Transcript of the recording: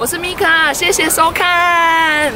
我是米卡谢谢收看。